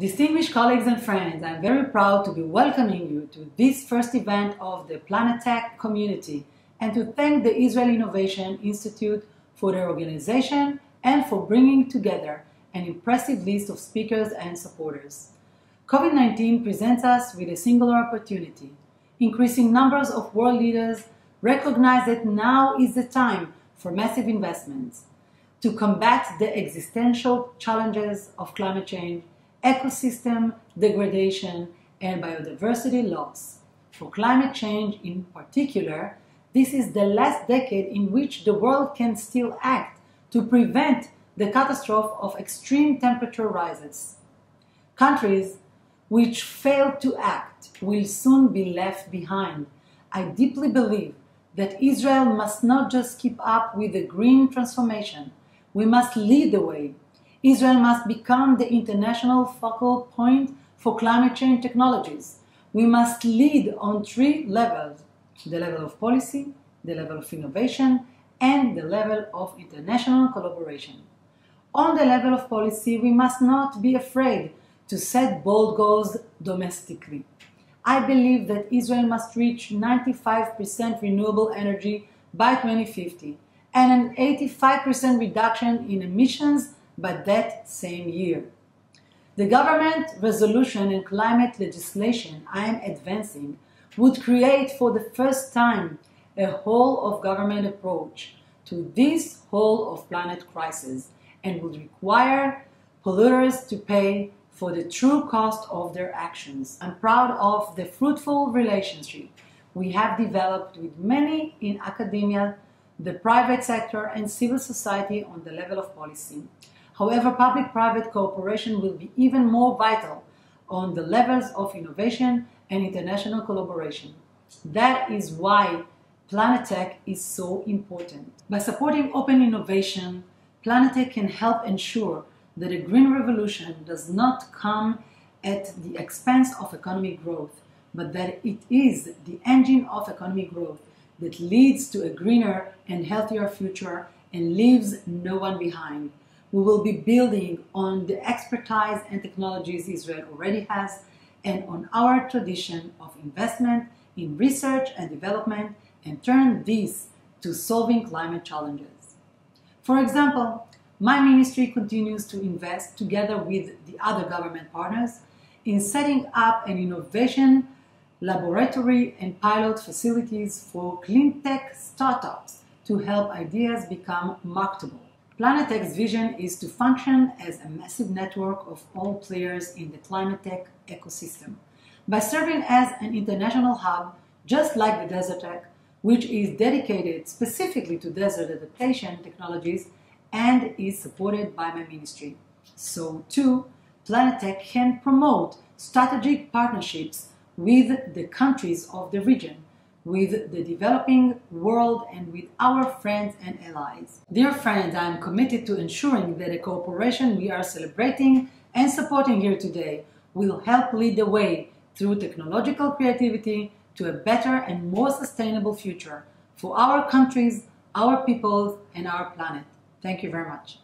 Distinguished colleagues and friends, I'm very proud to be welcoming you to this first event of the Planetech community and to thank the Israel Innovation Institute for their organization and for bringing together an impressive list of speakers and supporters. COVID 19 presents us with a singular opportunity. Increasing numbers of world leaders recognize that now is the time for massive investments to combat the existential challenges of climate change, ecosystem degradation, and biodiversity loss. For climate change in particular, this is the last decade in which the world can still act to prevent the catastrophe of extreme temperature rises. Countries which fail to act will soon be left behind. I deeply believe that Israel must not just keep up with the green transformation, we must lead the way. Israel must become the international focal point for climate change technologies. We must lead on three levels the level of policy, the level of innovation, and the level of international collaboration. On the level of policy, we must not be afraid to set bold goals domestically. I believe that Israel must reach 95% renewable energy by 2050 and an 85% reduction in emissions by that same year. The government resolution and climate legislation I am advancing would create for the first time a whole of government approach to this whole of planet crisis and would require polluters to pay for the true cost of their actions. I'm proud of the fruitful relationship we have developed with many in academia, the private sector, and civil society on the level of policy. However, public-private cooperation will be even more vital on the levels of innovation and international collaboration. That is why Planetech is so important. By supporting open innovation, Planetech can help ensure that a green revolution does not come at the expense of economic growth, but that it is the engine of economic growth that leads to a greener and healthier future and leaves no one behind. We will be building on the expertise and technologies Israel already has and on our tradition of investment in research and development and turn these to solving climate challenges. For example, my ministry continues to invest together with the other government partners in setting up an innovation laboratory and pilot facilities for clean tech startups to help ideas become marketable. Planetech's vision is to function as a massive network of all players in the climate tech ecosystem by serving as an international hub just like the Desertec, which is dedicated specifically to desert adaptation technologies and is supported by my ministry. So too, Planetech can promote strategic partnerships with the countries of the region, with the developing world, and with our friends and allies. Dear friends, I am committed to ensuring that the cooperation we are celebrating and supporting here today will help lead the way through technological creativity to a better and more sustainable future for our countries, our peoples, and our planet. Thank you very much.